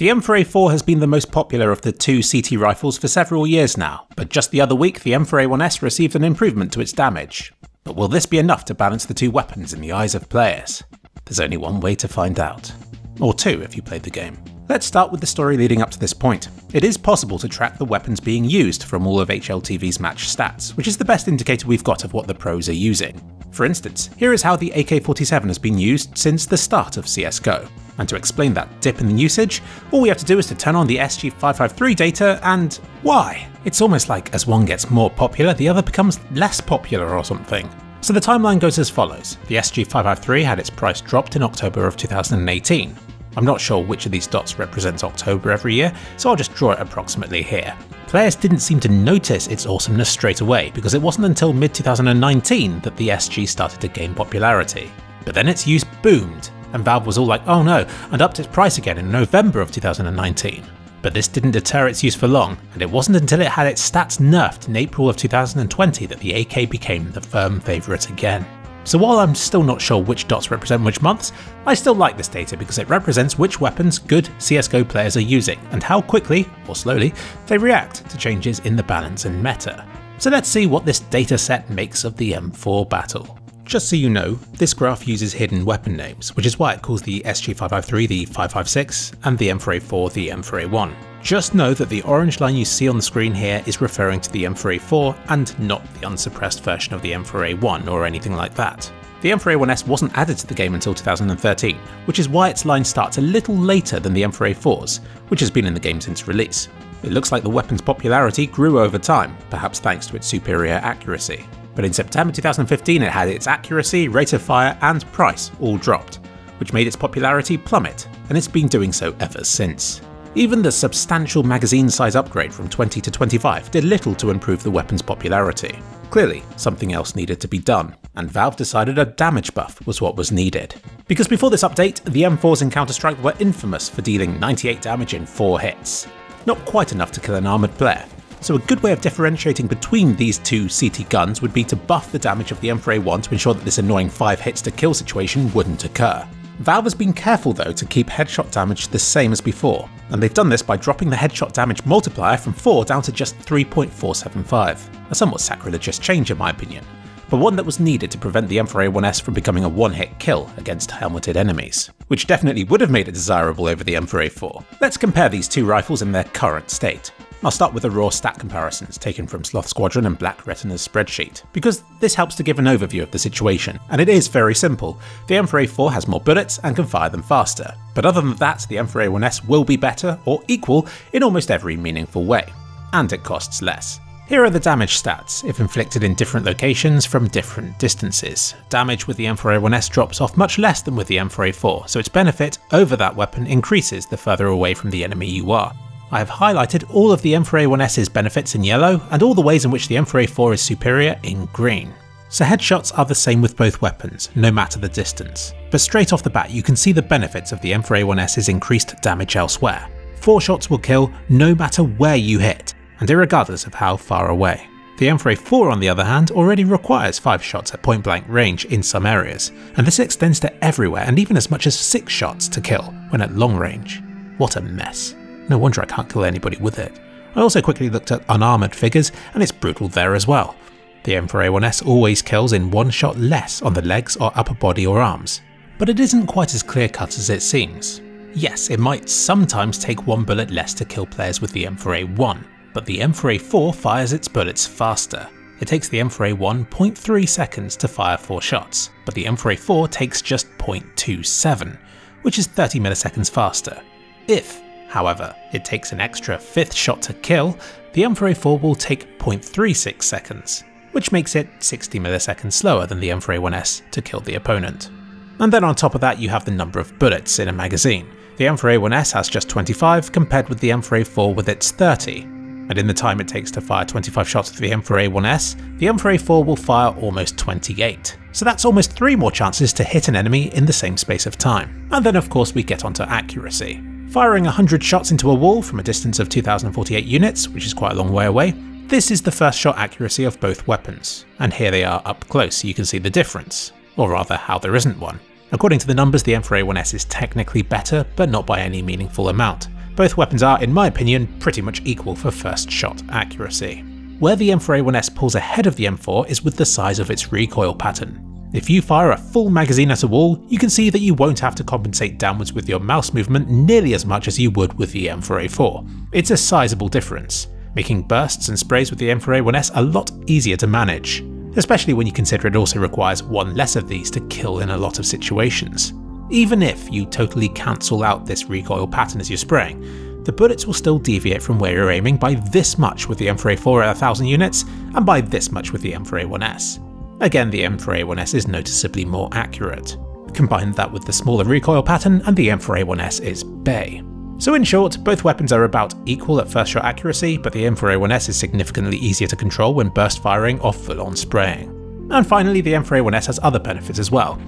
The M4A4 has been the most popular of the two CT rifles for several years now, but just the other week the M4A1S received an improvement to its damage. But will this be enough to balance the two weapons in the eyes of players? There's only one way to find out. Or two if you played the game. Let's start with the story leading up to this point. It is possible to track the weapons being used from all of HLTV's match stats, which is the best indicator we've got of what the pros are using. For instance, here is how the AK-47 has been used since the start of CSGO. And to explain that dip in the usage, all we have to do is to turn on the SG553 data and why? It's almost like as one gets more popular, the other becomes less popular or something. So the timeline goes as follows. The SG553 had its price dropped in October of 2018. I'm not sure which of these dots represents October every year, so I'll just draw it approximately here. Players didn't seem to notice its awesomeness straight away, because it wasn't until mid 2019 that the SG started to gain popularity. But then its use boomed, and Valve was all like, oh no, and upped its price again in November of 2019. But this didn't deter its use for long, and it wasn't until it had its stats nerfed in April of 2020 that the AK became the firm favourite again. So while I'm still not sure which dots represent which months, I still like this data because it represents which weapons good CSGO players are using, and how quickly, or slowly, they react to changes in the balance and meta. So let's see what this dataset makes of the M4 battle. Just so you know, this graph uses hidden weapon names, which is why it calls the SG553 the 556 and the M4A4 the M4A1. Just know that the orange line you see on the screen here is referring to the M4A4 and not the unsuppressed version of the M4A1 or anything like that. The M4A1S wasn't added to the game until 2013, which is why its line starts a little later than the M4A4's, which has been in the game since release. It looks like the weapon's popularity grew over time, perhaps thanks to its superior accuracy. But in September 2015 it had its accuracy, rate of fire and price all dropped, which made its popularity plummet, and it's been doing so ever since. Even the substantial magazine size upgrade from 20 to 25 did little to improve the weapon's popularity. Clearly, something else needed to be done, and Valve decided a damage buff was what was needed. Because before this update, the M4s in Counter-Strike were infamous for dealing 98 damage in 4 hits. Not quite enough to kill an armoured player, so a good way of differentiating between these two CT guns would be to buff the damage of the M4A1 to ensure that this annoying 5 hits to kill situation wouldn't occur. Valve has been careful though to keep headshot damage the same as before, and they've done this by dropping the headshot damage multiplier from 4 down to just 3.475, a somewhat sacrilegious change in my opinion, but one that was needed to prevent the M4A1S from becoming a one-hit kill against helmeted enemies, which definitely would have made it desirable over the M4A4. Let's compare these two rifles in their current state. I'll start with the raw stat comparisons taken from Sloth Squadron and Black Retina's spreadsheet, because this helps to give an overview of the situation, and it is very simple. The M4A4 has more bullets and can fire them faster, but other than that, the M4A1S will be better or equal in almost every meaningful way, and it costs less. Here are the damage stats, if inflicted in different locations from different distances. Damage with the M4A1S drops off much less than with the M4A4, so its benefit over that weapon increases the further away from the enemy you are. I have highlighted all of the M4A1S's benefits in yellow and all the ways in which the M4A4 is superior in green. So headshots are the same with both weapons, no matter the distance. But straight off the bat you can see the benefits of the M4A1S's increased damage elsewhere. 4 shots will kill no matter where you hit, and irregardless of how far away. The M4A4 on the other hand already requires 5 shots at point blank range in some areas, and this extends to everywhere and even as much as 6 shots to kill when at long range. What a mess. No wonder I can't kill anybody with it. I also quickly looked at unarmoured figures, and it's brutal there as well. The M4A1S always kills in one shot less on the legs or upper body or arms. But it isn't quite as clear cut as it seems. Yes, it might sometimes take one bullet less to kill players with the M4A1, but the M4A4 fires its bullets faster. It takes the M4A1 0.3 seconds to fire 4 shots, but the M4A4 takes just 0.27, which is 30 milliseconds faster. If However, it takes an extra fifth shot to kill, the M4A4 will take 0.36 seconds, which makes it 60 milliseconds slower than the M4A1S to kill the opponent. And then on top of that you have the number of bullets in a magazine. The M4A1S has just 25 compared with the M4A4 with its 30, and in the time it takes to fire 25 shots with the M4A1S, the M4A4 will fire almost 28. So that's almost 3 more chances to hit an enemy in the same space of time. And then of course we get onto accuracy. Firing 100 shots into a wall from a distance of 2048 units, which is quite a long way away, this is the first shot accuracy of both weapons, and here they are up close so you can see the difference, or rather how there isn't one. According to the numbers the M4A1S is technically better, but not by any meaningful amount, both weapons are, in my opinion, pretty much equal for first shot accuracy. Where the M4A1S pulls ahead of the M4 is with the size of its recoil pattern. If you fire a full magazine at a wall, you can see that you won't have to compensate downwards with your mouse movement nearly as much as you would with the M4A4. It's a sizable difference, making bursts and sprays with the M4A1S a lot easier to manage, especially when you consider it also requires one less of these to kill in a lot of situations. Even if you totally cancel out this recoil pattern as you're spraying, the bullets will still deviate from where you're aiming by this much with the M4A4 at 1000 units, and by this much with the M4A1S. Again, the M4A1S is noticeably more accurate. Combine that with the smaller recoil pattern and the M4A1S is Bay. So in short, both weapons are about equal at first shot accuracy, but the M4A1S is significantly easier to control when burst firing or full on spraying. And finally, the M4A1S has other benefits as well.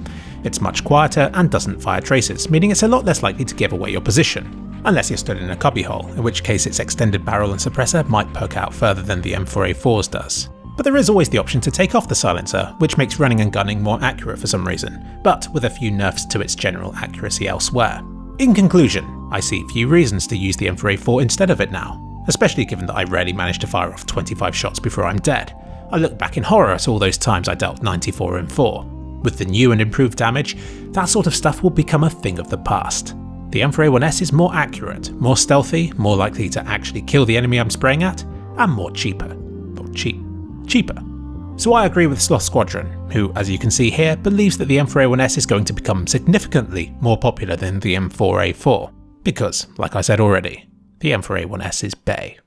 It's much quieter and doesn't fire traces, meaning it's a lot less likely to give away your position, unless you're stood in a cubbyhole, in which case its extended barrel and suppressor might poke out further than the M4A4's does. But there is always the option to take off the silencer, which makes running and gunning more accurate for some reason, but with a few nerfs to its general accuracy elsewhere. In conclusion, I see few reasons to use the M4A4 instead of it now, especially given that I rarely manage to fire off 25 shots before I'm dead. I look back in horror at all those times I dealt 94 and 4. With the new and improved damage, that sort of stuff will become a thing of the past. The M4A1S is more accurate, more stealthy, more likely to actually kill the enemy I'm spraying at, and more cheaper. Or cheap cheaper. So I agree with Sloth Squadron, who, as you can see here, believes that the M4A1S is going to become significantly more popular than the M4A4, because, like I said already, the M4A1S is Bay.